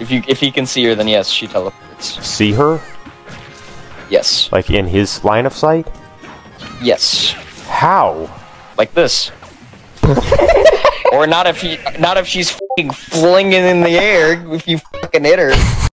If you if he can see her, then yes, she teleports. See her? Yes. Like in his line of sight? Yes. How? Like this. or not if he not if she's flinging in the air if you fucking hit her.